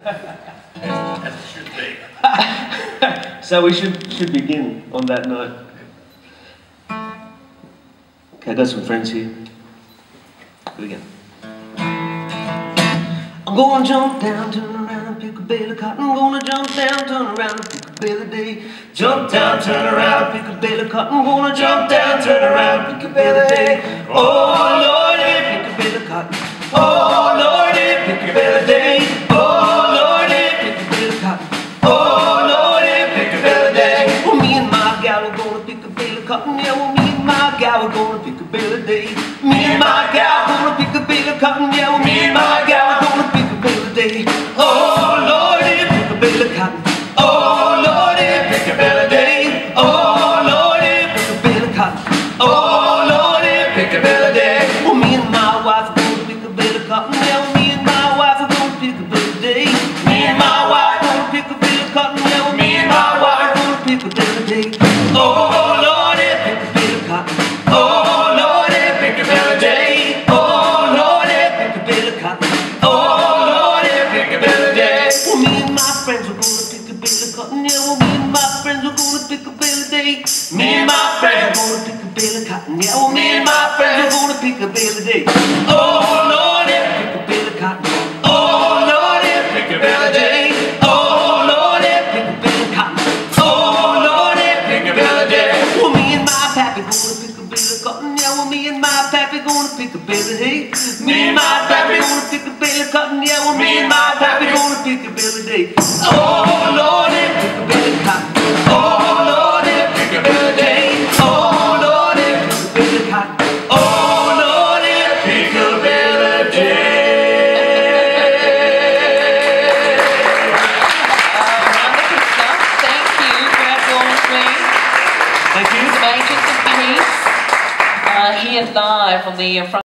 As it should be. So we should should begin on that note. Okay, I got some friends here. Here we go. I'm gonna jump down, turn around, pick a bale of cotton. I'm gonna jump down, turn around, pick a bale of day. Jump down, turn around, pick a bale of cotton. I'm gonna jump down, turn around, pick a bale of day. Oh a. Yeah, well, me and my gal are gonna pick a bale of day. Me and my gal gonna pick a bale of cotton. Yeah, well, me and my gal are gonna pick a bale of day. Oh Lordy, pick a bale of cotton. Oh Lordy, pick a bale of day. Oh Lordy, pick a bale of cotton. Oh Lordy, pick a bale of day. Well, me and my wife are gonna pick a bale of cotton. Yeah, well, me and my wife are gonna pick a bale of day. Me and my wife gonna pick a bale of cotton. Yeah, well, me and my wife gonna pick a bale of day. Oh gonna pick a bale of day. Me and my friends are gonna pick a bale of cotton. Yeah, well, me and my friends are gonna pick a bale of day. Oh Lordy, pick a bale of cotton. Oh Lordy, pick a bale of day. Oh Lordy, pick a bale of cotton. Oh Lordy, pick a bale of day. Well, me and my pappy gonna pick a bale of cotton. Yeah, well, me and my pappy gonna pick a bale of hay. Me and my pappy gonna pick a bale of cotton. Yeah, well, me and my pappy gonna pick a bale of day. Oh You. Agents of Peace, uh, here live on the uh, front.